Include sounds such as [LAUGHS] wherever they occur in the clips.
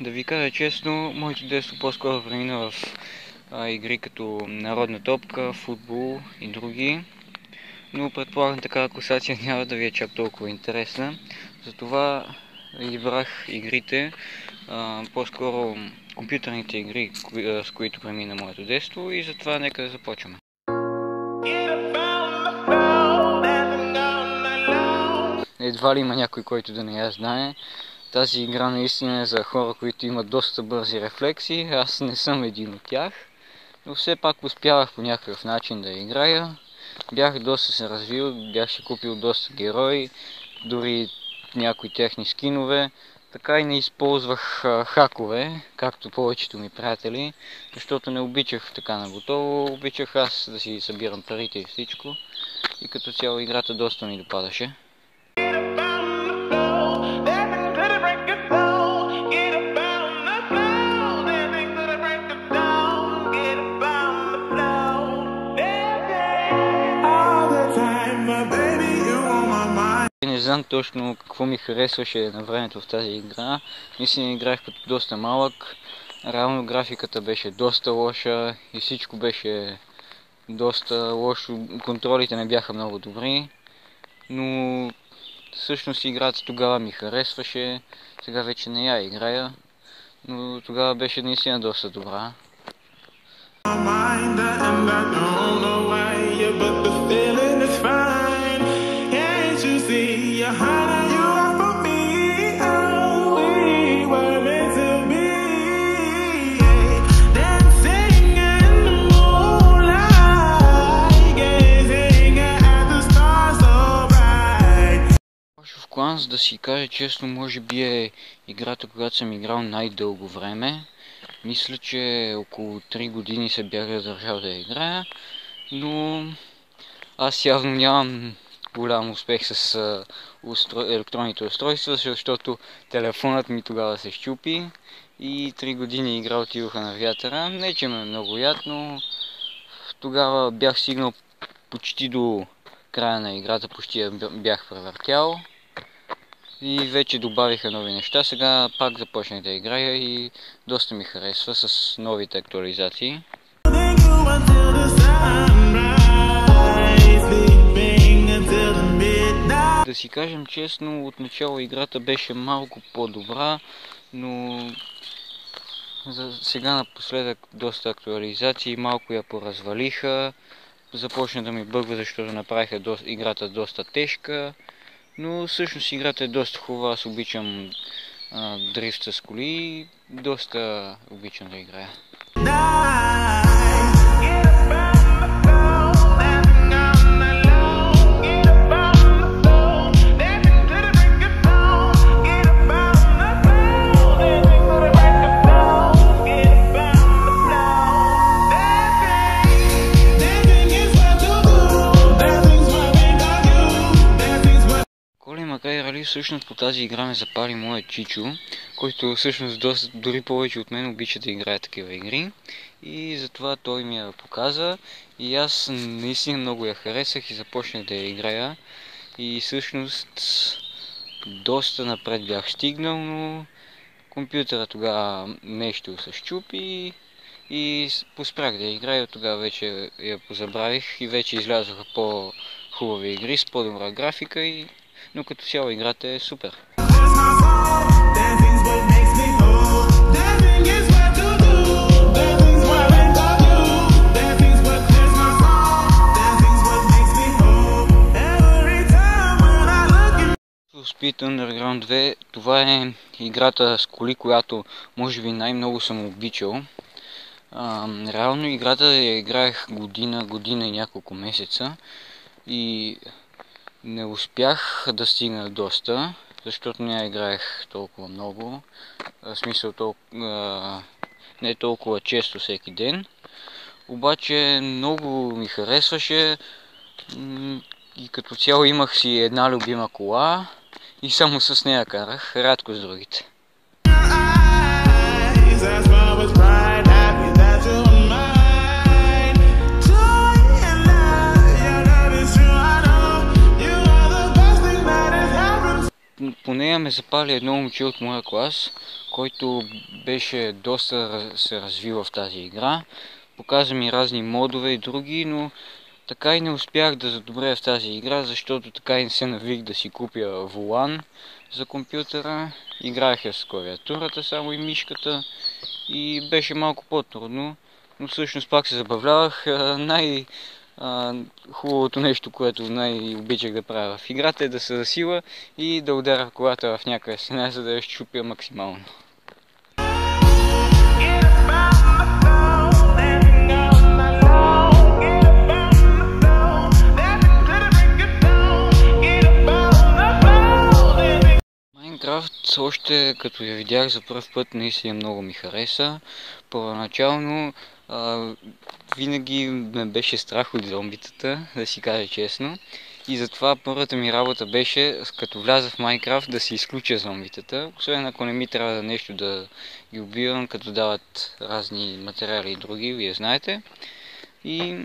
да ви кажа честно, моето детство по-скоро премина в а, игри като народна топка, футбол и други. Но предполагам такава класация [LAUGHS] няма да ви е чак толкова интересна. Затова избрах игрите, по-скоро компютърните игри, с които премина моето детство и затова нека да започваме. Едва ли има някой, който да не я знае. Тази игра наистина е за хора, които имат доста бързи рефлекси. Аз не съм един от тях. Но все пак успявах по някакъв начин да играя. Бях доста се развил, бях си купил доста герои, дори някои техни скинове. Така и не използвах а, хакове, както повечето ми приятели, защото не обичах така на готово. Обичах аз да си събирам парите и всичко. И като цяло играта доста ми допадаше. Знам точно какво ми харесваше на времето в тази игра. Наистина играх като доста малък. Реално графиката беше доста лоша и всичко беше доста лошо. Контролите не бяха много добри. Но всъщност играта тогава ми харесваше. Сега вече не я играя. Но тогава беше наистина доста добра. Кланс, да си кажа честно, може би е играта, когато съм играл най-дълго време. Мисля, че около 3 години се бях задържал да играя, но аз явно нямам голям успех с устро... електронните устройства, защото телефонът ми тогава се щупи и 3 години игра отидоха на вятъра. Не, че ме е много яд, но тогава бях стигнал почти до края на играта, почти бях превъртял и вече добавиха нови неща. Сега пак започнах да играя и доста ми харесва с новите актуализации. Да си кажем честно, отначало играта беше малко по-добра, но сега напоследък доста актуализации, малко я поразвалиха. Започна да ми бъгва, защото направиха играта доста тежка. Но всъщност играта е доста хубава, аз обичам а, дрифт с коли. И доста обичам да играя. Макайрали всъщност по тази игра ме запали моят чичо, който всъщност доста, дори повече от мен обича да играе такива игри. И затова той ми я показа и аз наистина много я харесах и започнах да я играя. И всъщност доста напред бях стигнал, но компютъра тогава нещо се щупи и поспрях да играя. Тогава вече я позабравих и вече излязоха по-хубави игри с по-добра графика и но като цяло играта е супер. Speed Underground 2, това е играта с коли, която може би най-много съм обичал. А, реално играта я играех година, година и няколко месеца и не успях да стигна доста, защото не играех толкова много. В смисъл толкова, не толкова често всеки ден. Обаче много ми харесваше и като цяло имах си една любима кола и само с нея карах, рядко с другите. Нея ме запали едно момче от моя клас, който беше доста се развил в тази игра. Показа ми разни модове и други, но така и не успях да задобря в тази игра, защото така и не се навих да си купя волан за компютъра. Играех с клавиатурата само и мишката и беше малко по-трудно, но всъщност пак се забавлявах. [LAUGHS] Най- хубавото нещо, което най-обичах да правя в играта е да се засила и да ударя колата в някаква стена, за да я щупя максимално. Майнкрафт още като я видях за първ път наистина много ми хареса. Първоначално а, винаги ме беше страх от зомбитата, да си кажа честно. И затова първата ми работа беше, като вляза в Майнкрафт, да си изключа зомбитата. Освен ако не ми трябва нещо да ги убивам, като дават разни материали и други, вие знаете. И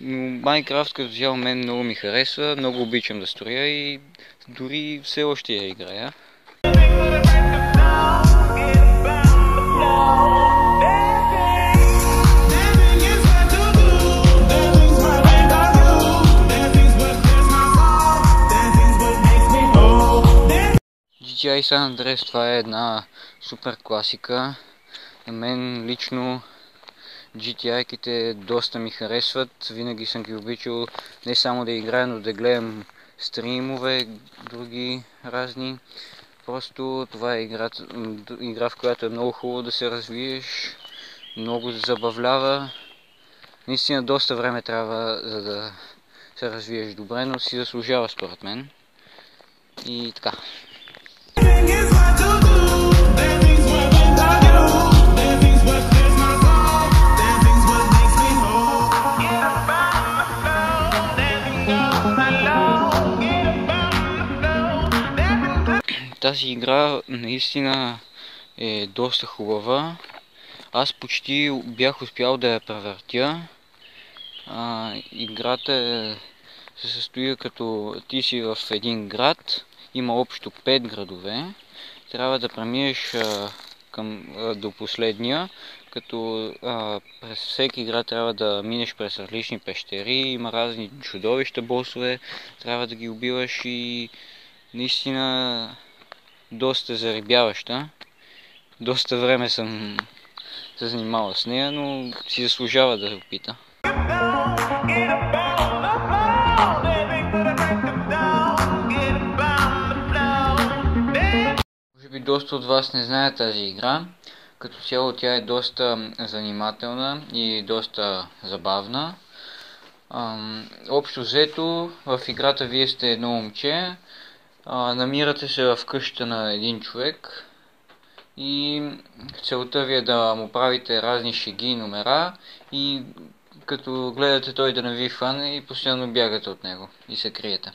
Майнкрафт като цяло мен много ми харесва, много обичам да строя и дори все още я играя. GTI San Andreas това е една супер класика. На мен лично GTI-ките доста ми харесват. Винаги съм ги обичал не само да играя, но да гледам стримове, други разни. Просто това е игра, игра в която е много хубаво да се развиеш, много забавлява. Наистина доста време трябва за да се развиеш добре, но си заслужава според мен. И така. Тази игра наистина е доста хубава. Аз почти бях успял да я превъртя. А, играта е, се състои като ти си в един град, има общо 5 градове. Трябва да премиеш а, към, а, до последния, като а, през всеки град трябва да минеш през различни пещери, има разни чудовища, босове, трябва да ги убиваш и наистина доста зарибяваща. Доста време съм се занимавал с нея, но си заслужава да опита. Може би доста от вас не знаят тази игра. Като цяло тя е доста занимателна и доста забавна. Общо взето в играта вие сте едно момче, намирате се в къщата на един човек и целта ви е да му правите разни шеги и номера и като гледате той да не ви хване и постоянно бягате от него и се криете.